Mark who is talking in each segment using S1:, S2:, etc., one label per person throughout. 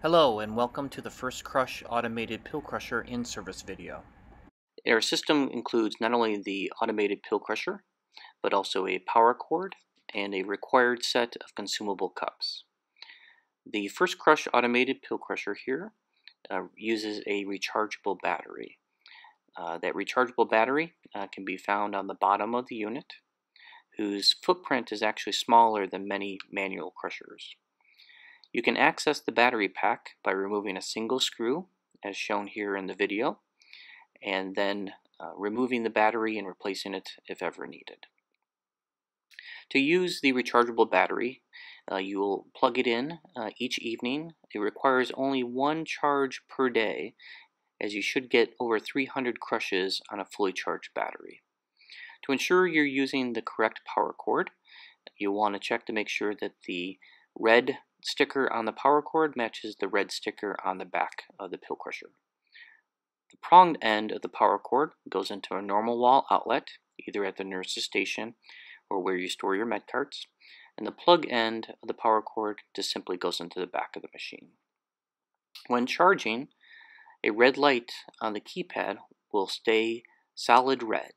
S1: Hello and welcome to the First Crush automated pill crusher in service video.
S2: Our system includes not only the automated pill crusher, but also a power cord and a required set of consumable cups. The First Crush automated pill crusher here uh, uses a rechargeable battery. Uh, that rechargeable battery uh, can be found on the bottom of the unit, whose footprint is actually smaller than many manual crushers. You can access the battery pack by removing a single screw, as shown here in the video, and then uh, removing the battery and replacing it if ever needed. To use the rechargeable battery, uh, you will plug it in uh, each evening. It requires only one charge per day, as you should get over 300 crushes on a fully charged battery. To ensure you're using the correct power cord, you'll want to check to make sure that the red sticker on the power cord matches the red sticker on the back of the pill crusher. The pronged end of the power cord goes into a normal wall outlet, either at the nurse's station or where you store your med carts, and the plug end of the power cord just simply goes into the back of the machine. When charging, a red light on the keypad will stay solid red,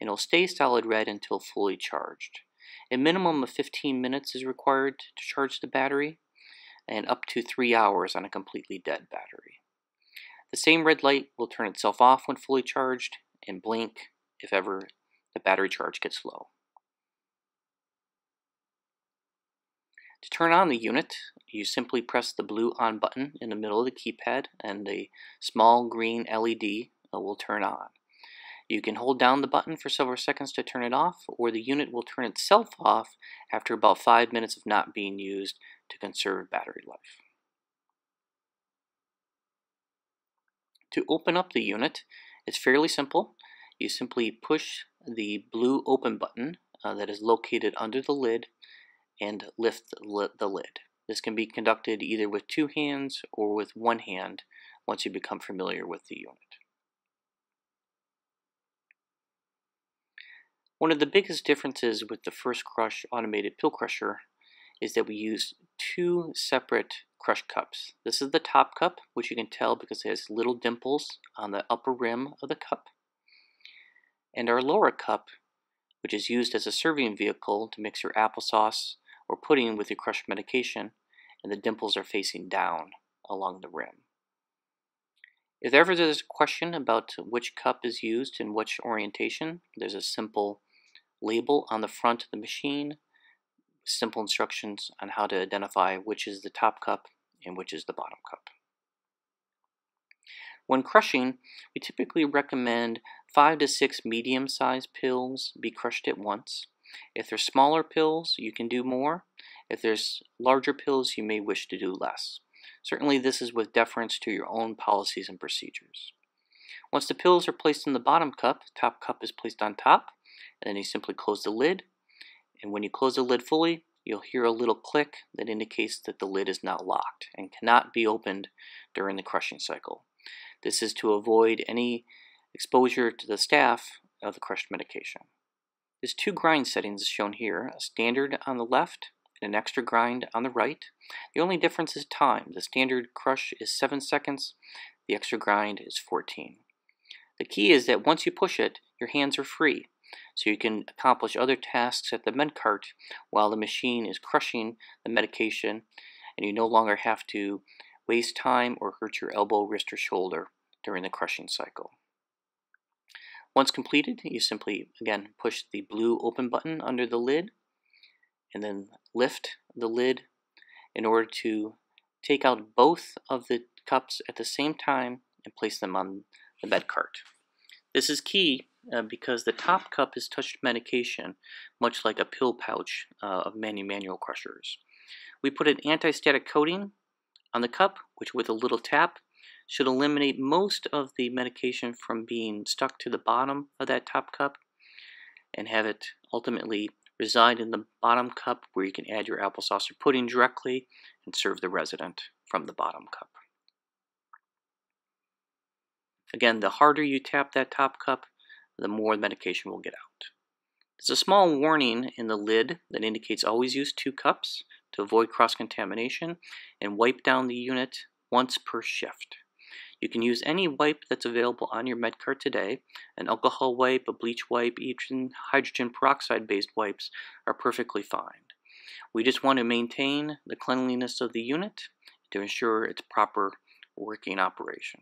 S2: and it'll stay solid red until fully charged. A minimum of 15 minutes is required to charge the battery, and up to 3 hours on a completely dead battery. The same red light will turn itself off when fully charged and blink if ever the battery charge gets low. To turn on the unit, you simply press the blue on button in the middle of the keypad and the small green LED uh, will turn on. You can hold down the button for several seconds to turn it off, or the unit will turn itself off after about 5 minutes of not being used to conserve battery life. To open up the unit, it's fairly simple. You simply push the blue open button uh, that is located under the lid and lift the lid. This can be conducted either with two hands or with one hand once you become familiar with the unit. One of the biggest differences with the First Crush automated pill crusher is that we use two separate crush cups. This is the top cup, which you can tell because it has little dimples on the upper rim of the cup. And our lower cup, which is used as a serving vehicle to mix your applesauce or pudding with your crushed medication, and the dimples are facing down along the rim. If ever there's a question about which cup is used in which orientation, there's a simple label on the front of the machine, simple instructions on how to identify which is the top cup and which is the bottom cup. When crushing, we typically recommend 5 to 6 medium-sized pills be crushed at once. If they're smaller pills, you can do more. If there's larger pills, you may wish to do less. Certainly this is with deference to your own policies and procedures. Once the pills are placed in the bottom cup, top cup is placed on top, and then you simply close the lid. And when you close the lid fully, you'll hear a little click that indicates that the lid is now locked and cannot be opened during the crushing cycle. This is to avoid any exposure to the staff of the crushed medication. There's two grind settings shown here, a standard on the left and an extra grind on the right. The only difference is time. The standard crush is 7 seconds, the extra grind is 14. The key is that once you push it, your hands are free so you can accomplish other tasks at the med cart while the machine is crushing the medication and you no longer have to waste time or hurt your elbow, wrist, or shoulder during the crushing cycle. Once completed, you simply, again, push the blue open button under the lid and then lift the lid in order to take out both of the cups at the same time and place them on the med cart. This is key uh, because the top cup is touched medication, much like a pill pouch uh, of many manual crushers. We put an anti-static coating on the cup, which with a little tap should eliminate most of the medication from being stuck to the bottom of that top cup and have it ultimately reside in the bottom cup where you can add your applesauce or pudding directly and serve the resident from the bottom cup. Again, the harder you tap that top cup, the more medication will get out. There's a small warning in the lid that indicates always use two cups to avoid cross-contamination and wipe down the unit once per shift. You can use any wipe that's available on your MedCart today. An alcohol wipe, a bleach wipe, even hydrogen peroxide based wipes are perfectly fine. We just want to maintain the cleanliness of the unit to ensure its proper working operation.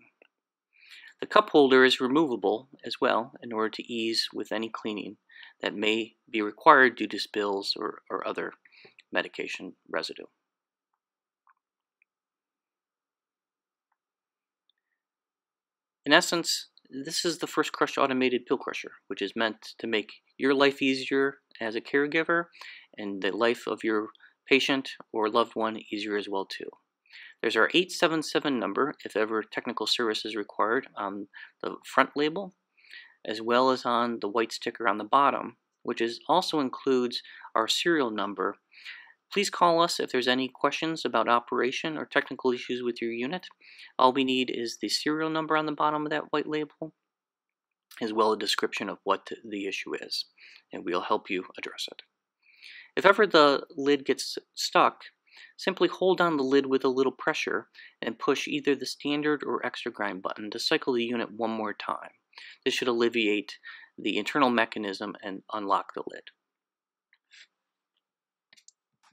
S2: The cup holder is removable as well in order to ease with any cleaning that may be required due to spills or, or other medication residue. In essence, this is the first Crush automated pill crusher, which is meant to make your life easier as a caregiver and the life of your patient or loved one easier as well too. There's our 877 number if ever technical service is required on the front label, as well as on the white sticker on the bottom, which is also includes our serial number Please call us if there's any questions about operation or technical issues with your unit. All we need is the serial number on the bottom of that white label, as well a description of what the issue is, and we'll help you address it. If ever the lid gets stuck, simply hold down the lid with a little pressure and push either the standard or extra grind button to cycle the unit one more time. This should alleviate the internal mechanism and unlock the lid.